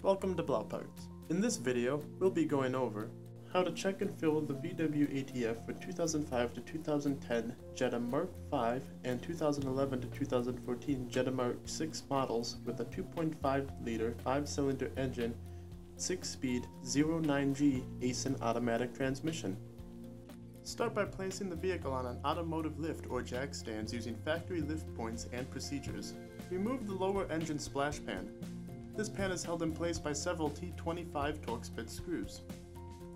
Welcome to Blau Parts. In this video, we'll be going over how to check and fill the VW ATF for 2005 to 2010 Jetta Mark V and 2011 to 2014 Jetta Mark 6 models with a 2.5 liter 5-cylinder engine, 6-speed 09G Aisin automatic transmission. Start by placing the vehicle on an automotive lift or jack stands using factory lift points and procedures. Remove the lower engine splash pan. This pan is held in place by several T25 Torx bit screws.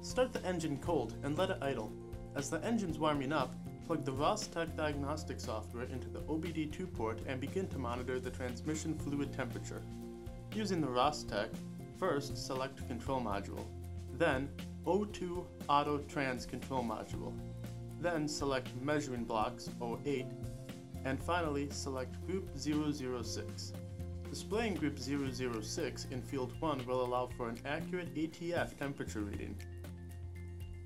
Start the engine cold and let it idle. As the engine's warming up, plug the Ross-Tech diagnostic software into the OBD2 port and begin to monitor the transmission fluid temperature. Using the Ross-Tech, first select Control Module, then O2 Auto Trans Control Module. Then select Measuring Blocks 08 and finally select Group 006. Displaying Group 006 in Field 1 will allow for an accurate ATF temperature reading.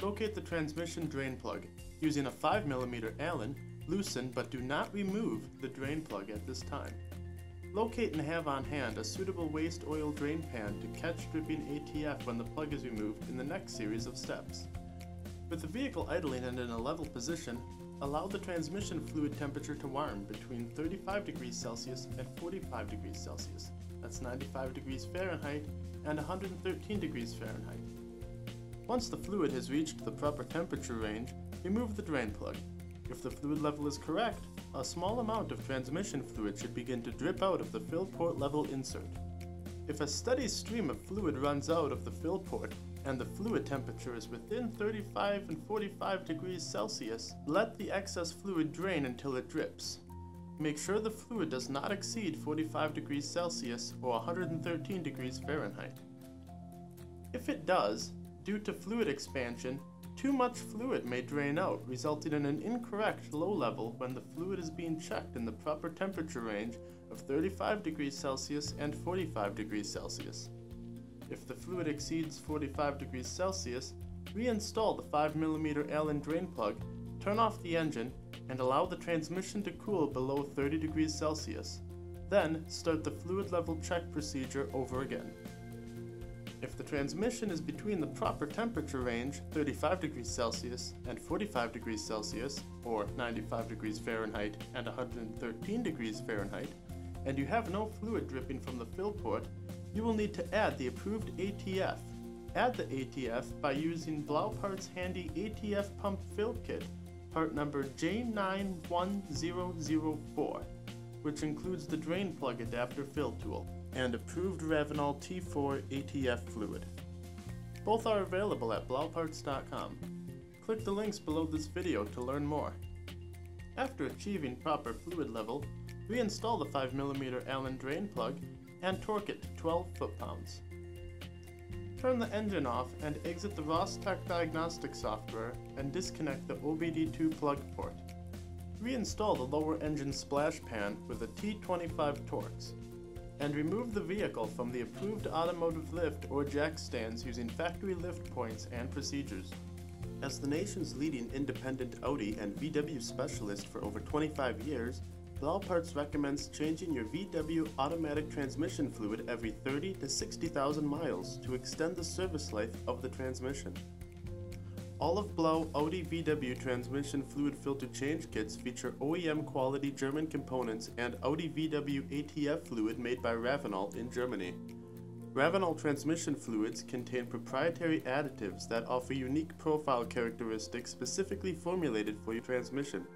Locate the transmission drain plug. Using a 5mm Allen, loosen but do not remove the drain plug at this time. Locate and have on hand a suitable waste oil drain pan to catch dripping ATF when the plug is removed in the next series of steps. With the vehicle idling and in a level position, allow the transmission fluid temperature to warm between 35 degrees Celsius and 45 degrees Celsius. That's 95 degrees Fahrenheit and 113 degrees Fahrenheit. Once the fluid has reached the proper temperature range, remove the drain plug. If the fluid level is correct, a small amount of transmission fluid should begin to drip out of the fill port level insert. If a steady stream of fluid runs out of the fill port and the fluid temperature is within 35 and 45 degrees Celsius, let the excess fluid drain until it drips. Make sure the fluid does not exceed 45 degrees Celsius or 113 degrees Fahrenheit. If it does, due to fluid expansion, too much fluid may drain out, resulting in an incorrect low level when the fluid is being checked in the proper temperature range of 35 degrees Celsius and 45 degrees Celsius. If the fluid exceeds 45 degrees Celsius, reinstall the 5mm Allen drain plug, turn off the engine, and allow the transmission to cool below 30 degrees Celsius. Then, start the fluid level check procedure over again. If the transmission is between the proper temperature range, 35 degrees Celsius and 45 degrees Celsius, or 95 degrees Fahrenheit and 113 degrees Fahrenheit, and you have no fluid dripping from the fill port, you will need to add the approved ATF. Add the ATF by using Blaupart's handy ATF pump fill kit, part number J91004, which includes the drain plug adapter fill tool and approved Ravenol T4 ATF fluid. Both are available at blauparts.com. Click the links below this video to learn more. After achieving proper fluid level, reinstall the 5mm Allen drain plug and torque it to 12 foot-pounds. Turn the engine off and exit the Ross-Tech diagnostic software and disconnect the OBD2 plug port. Reinstall the lower engine splash pan with a T25 Torx and remove the vehicle from the approved automotive lift or jack stands using factory lift points and procedures. As the nation's leading independent Audi and VW specialist for over 25 years, Blau Parts recommends changing your VW automatic transmission fluid every 30 to 60,000 miles to extend the service life of the transmission. All of Blau Audi VW transmission fluid filter change kits feature OEM quality German components and Audi VW ATF fluid made by Ravenol in Germany. Ravenol transmission fluids contain proprietary additives that offer unique profile characteristics specifically formulated for your transmission.